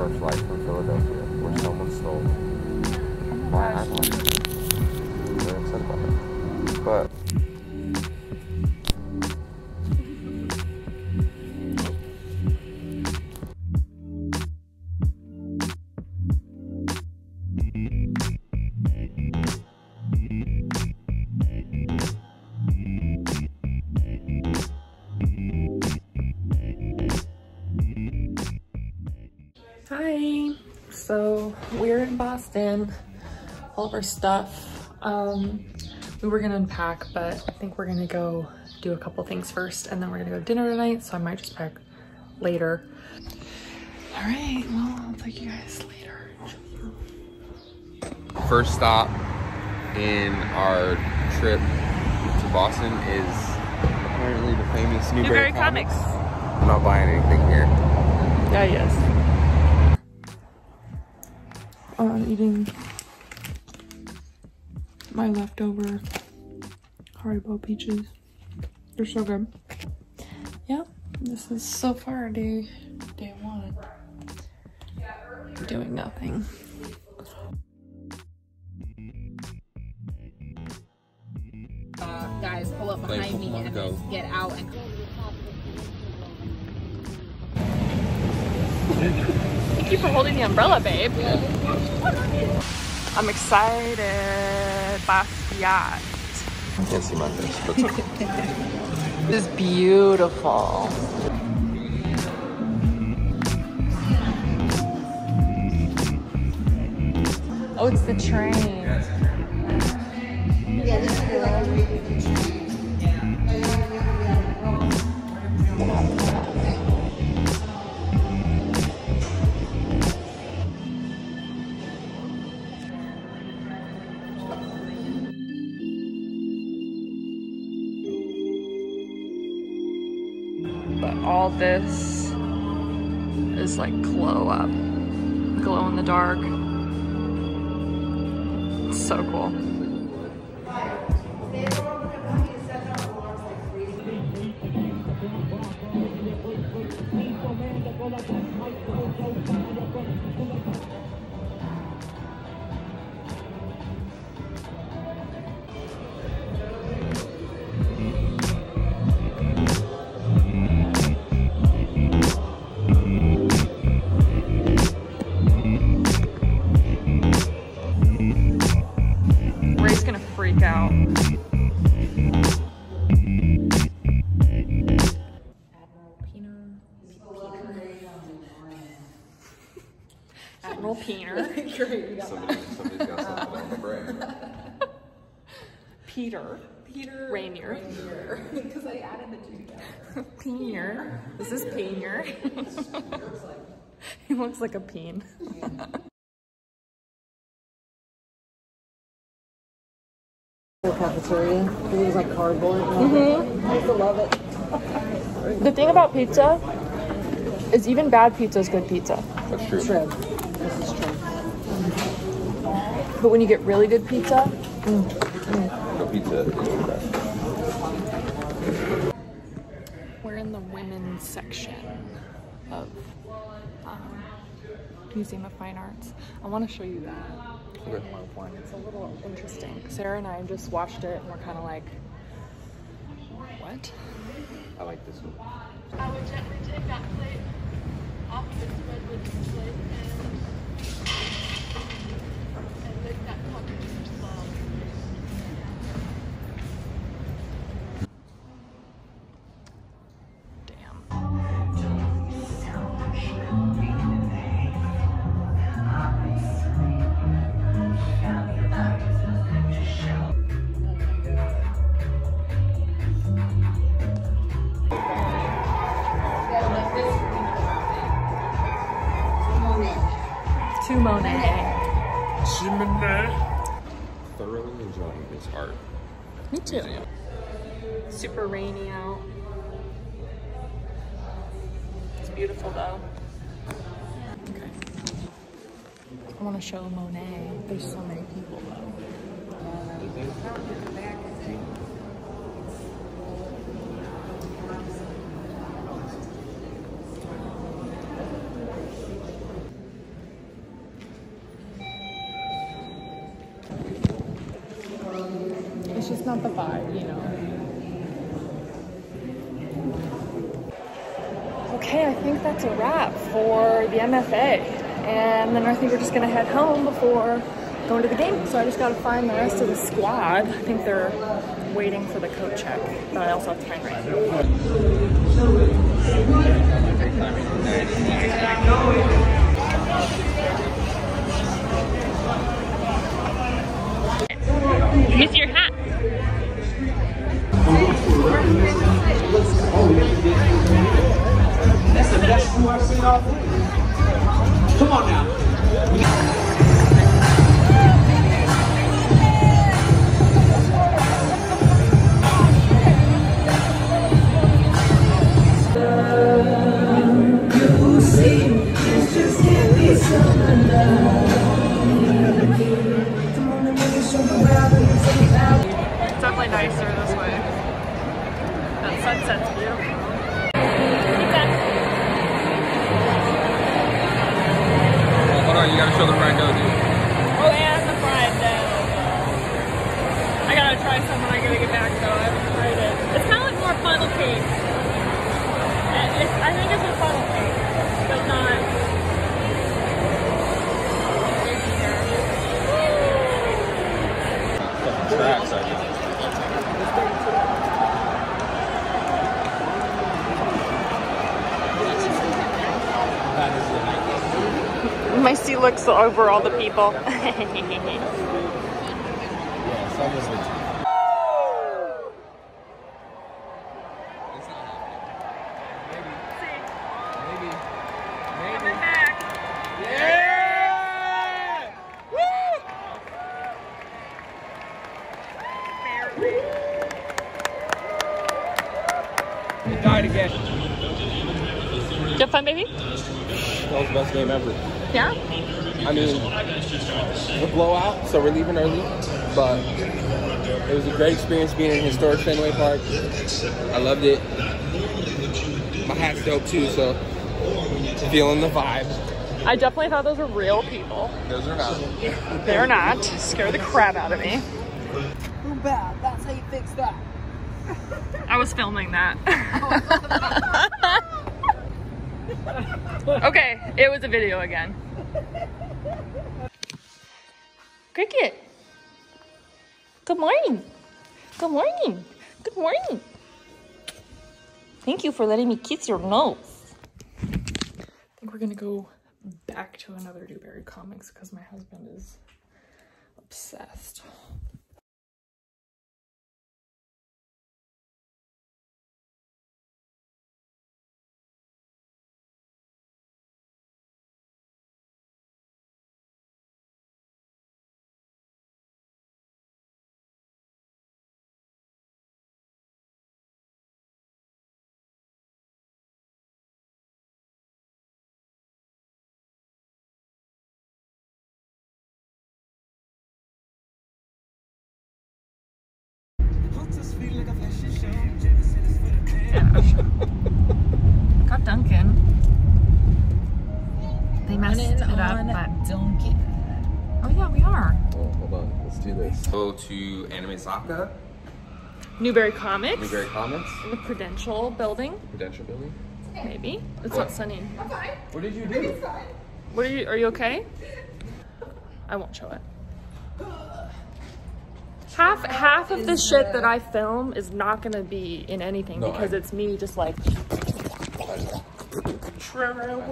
our flight from Philadelphia where someone stole my iPhone. I'm very upset about that. But Hi. So we're in Boston. All of our stuff. Um, we were gonna unpack, but I think we're gonna go do a couple things first, and then we're gonna go to dinner tonight. So I might just pack later. All right. Well, I'll talk to you guys later. first stop in our trip to Boston is apparently the famous Newbury, Comics. I'm not buying anything here. Yeah, yes. Uh, I'm eating my leftover Haribo peaches. They're so good. Yeah, this is so far day day one. Doing nothing. uh, guys pull up Play behind me and Go. then get out and Thank you for holding the umbrella, babe. I'm excited. Basquiat. I can't see my face, but okay. This is beautiful. Oh, it's the train. But all this is like glow up, glow in the dark. It's so cool. Admiral Peter. Somebody, somebody's got something on the brain. Peter. Peter Rainier. because I added the two together. Peenier. This is Peenier. he looks like a peen. the cafeteria. It was like cardboard. Mm-hmm. I used to love it. The thing about pizza is even bad pizza is good pizza. That's true. True. This is true. But when you get really good pizza, No pizza is the best. we're in the women's section of um, Museum of Fine Arts. I want to show you that Okay. Love one. It's a little interesting. Sarah and I just watched it and we're kind of like, what? I like this one. I would gently take that plate off of its lid with the plate To Monet. Thoroughly enjoying this art. Me too. Super rainy out. It's beautiful though. Okay. I want to show Monet. There's so many people though. Not the vibe, you know. Okay, I think that's a wrap for the MFA. And then I think we're just gonna head home before going to the game. So I just gotta find the rest of the squad. I think they're waiting for the coat check, but I also have to find right. This way. That sunset's beautiful. Hold on, you gotta show the fried dough, dude. Oh, and the fried dough. I gotta try some when I gotta get back though. I haven't tried it. It's kind of like more funnel cake. Uh, I think it's a funnel cake, but not. Tracks, I think. My seat looks over all the people. It died again. Did you have fun, baby? That was the best game ever. Yeah? I mean, it's a blowout, so we're leaving early, but it was a great experience being in historic Fenway Park. I loved it. My hat's dope too, so feeling the vibe. I definitely thought those were real people. Those are not. They're not. Scare the crap out of me. Too bad. That's how you fix that. I was filming that. okay, it was a video again. Cricket. Good morning. Good morning. Good morning. Thank you for letting me kiss your nose. I think we're gonna go back to another Newbury Comics because my husband is obsessed. Got Duncan. They messed it up, but Duncan. oh yeah, we are. Oh, hold on, let's do this. Go to Anime Saka, Newbury Comics. Newbury Comics, In the Prudential Building, Prudential Building. maybe. It's What? not sunny. What did you do? What are you? Are you okay? I won't show it. Half half of the shit that I film is not gonna be in anything No, because I- it's me just like. True.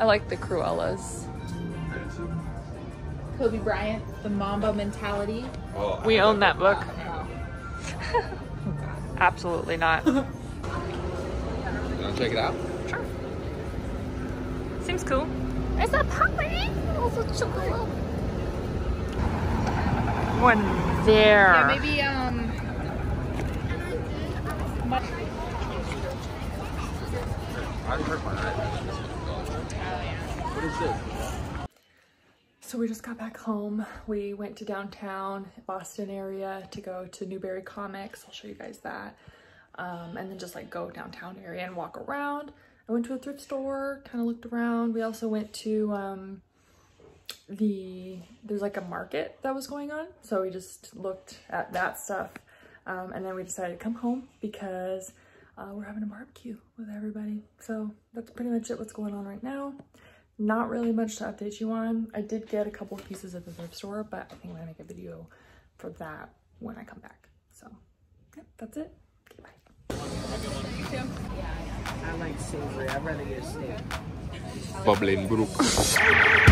I like the Cruellas. Kobe Bryant, the Mamba mentality. Oh, We own that book. Absolutely not. You wanna check it out? Sure. Seems cool. It's a puppy. One there. Yeah, maybe um. I hurt my eye. What is this? So we just got back home. We went to downtown Boston area to go to Newbury Comics. I'll show you guys that. Um, and then just like go downtown area and walk around. I went to a thrift store, kind of looked around. We also went to um, the, there's like a market that was going on. So we just looked at that stuff. Um, and then we decided to come home because uh, we're having a barbecue with everybody. So that's pretty much it what's going on right now. Not really much to update you on. I did get a couple of pieces at the thrift store, but I think I'm gonna make a video for that when I come back. So yeah, that's it. Okay, bye. I like savory. I'd rather get a steak. Bubbling brook.